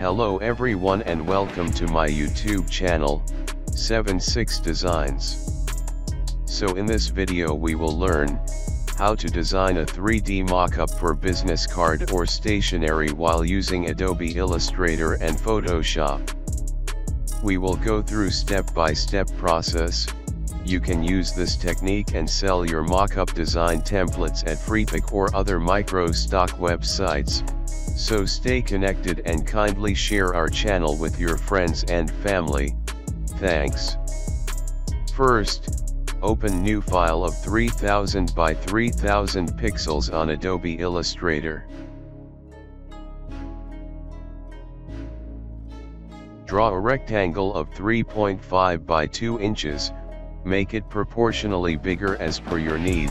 Hello everyone and welcome to my YouTube channel, 76 Designs. So in this video we will learn, how to design a 3D mockup for business card or stationery while using Adobe Illustrator and Photoshop. We will go through step-by-step -step process, you can use this technique and sell your mockup design templates at Freepik or other micro stock websites, so stay connected and kindly share our channel with your friends and family, thanks. First, open new file of 3000 by 3000 pixels on Adobe Illustrator. Draw a rectangle of 3.5 by 2 inches, make it proportionally bigger as per your need.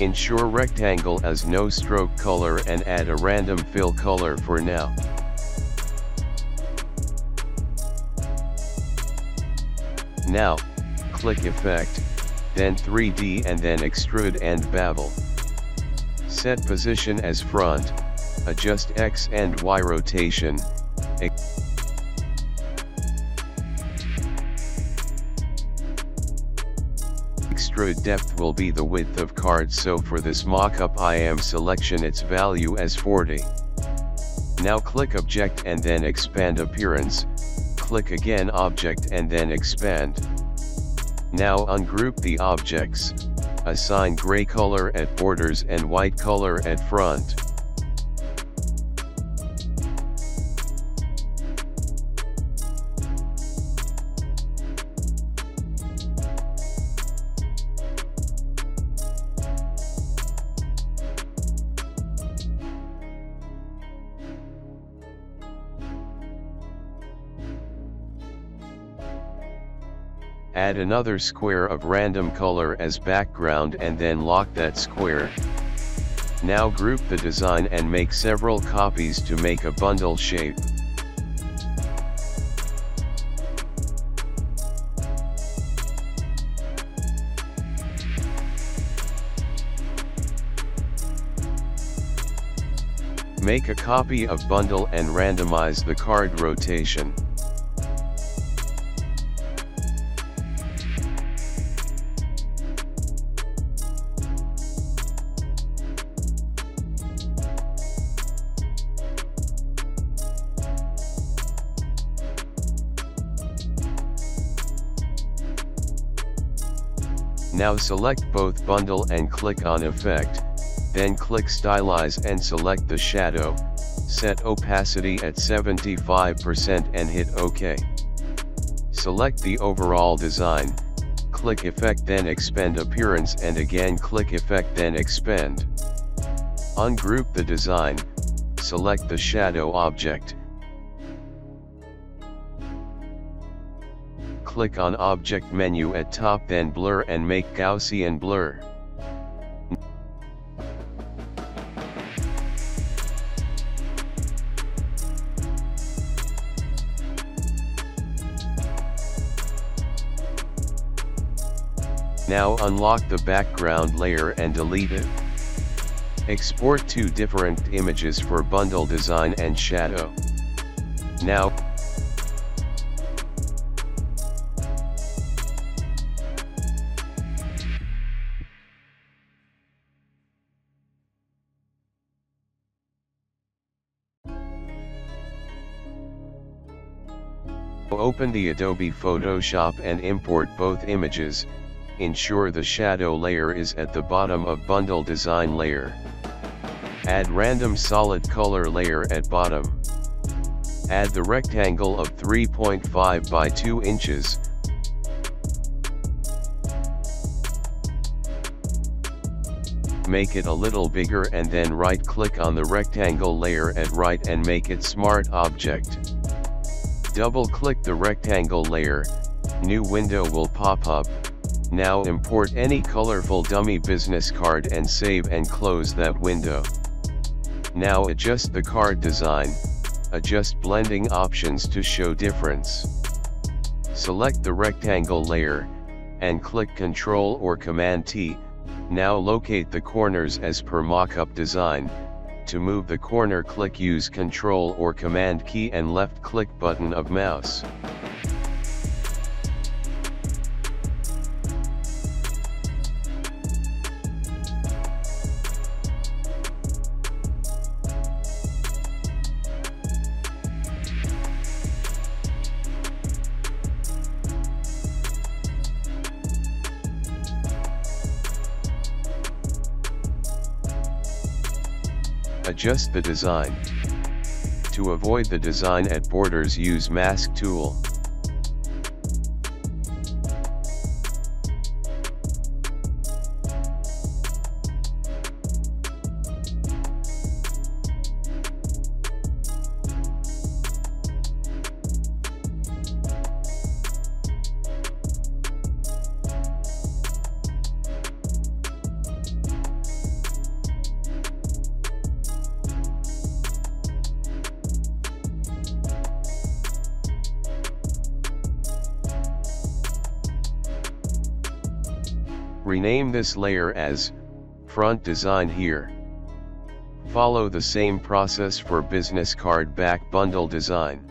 Ensure rectangle as no stroke color and add a random fill color for now. Now, click Effect, then 3D and then Extrude and Bevel. Set position as front, adjust X and Y rotation, extrude depth will be the width of card so for this mockup I am selection its value as 40. Now click object and then expand appearance, click again object and then expand. Now ungroup the objects, assign gray color at borders and white color at front. Add another square of random color as background and then lock that square. Now group the design and make several copies to make a bundle shape. Make a copy of bundle and randomize the card rotation. Now select both bundle and click on effect, then click stylize and select the shadow, set opacity at 75% and hit OK. Select the overall design, click effect then expand appearance and again click effect then expand. Ungroup the design, select the shadow object, click on Object menu at top then Blur and make Gaussian blur. Now unlock the background layer and delete it. Export two different images for bundle design and shadow. Now, Open the Adobe Photoshop and import both images, ensure the shadow layer is at the bottom of bundle design layer. Add random solid color layer at bottom. Add the rectangle of 3.5 by 2 inches. Make it a little bigger and then right click on the rectangle layer at right and make it smart object. Double-click the rectangle layer, new window will pop up, now import any colorful dummy business card and save and close that window. Now adjust the card design, adjust blending options to show difference. Select the rectangle layer, and click Ctrl or Command T, now locate the corners as per mockup design, to move the corner click use Ctrl or Command key and left click button of mouse. Adjust the design. To avoid the design at borders use mask tool. Rename this layer as, front design here. Follow the same process for business card back bundle design.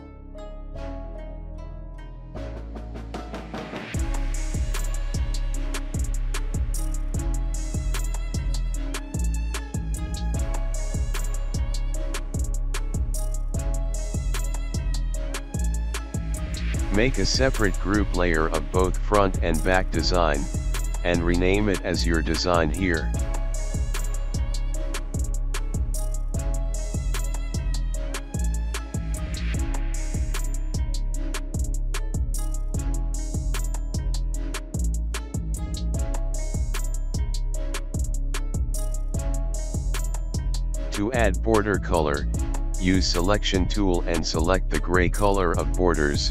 Make a separate group layer of both front and back design, and rename it as your design here. To add border color, use selection tool and select the gray color of borders,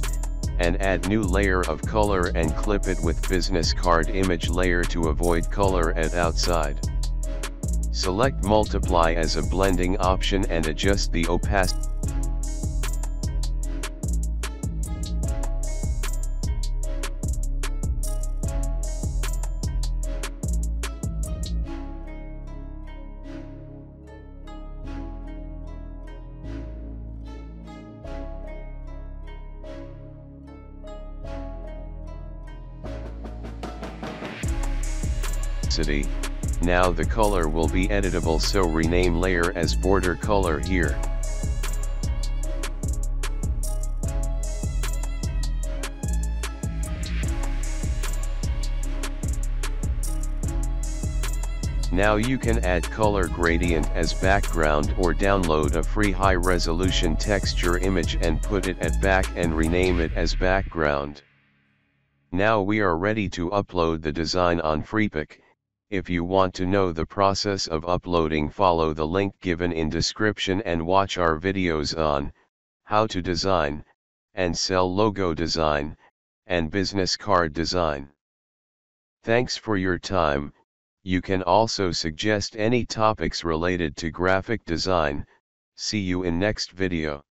and add new layer of color and clip it with business card image layer to avoid color at outside. Select multiply as a blending option and adjust the opacity. Now the color will be editable so rename layer as border color here. Now you can add color gradient as background or download a free high resolution texture image and put it at back and rename it as background. Now we are ready to upload the design on Freepik. If you want to know the process of uploading follow the link given in description and watch our videos on, how to design, and sell logo design, and business card design. Thanks for your time, you can also suggest any topics related to graphic design, see you in next video.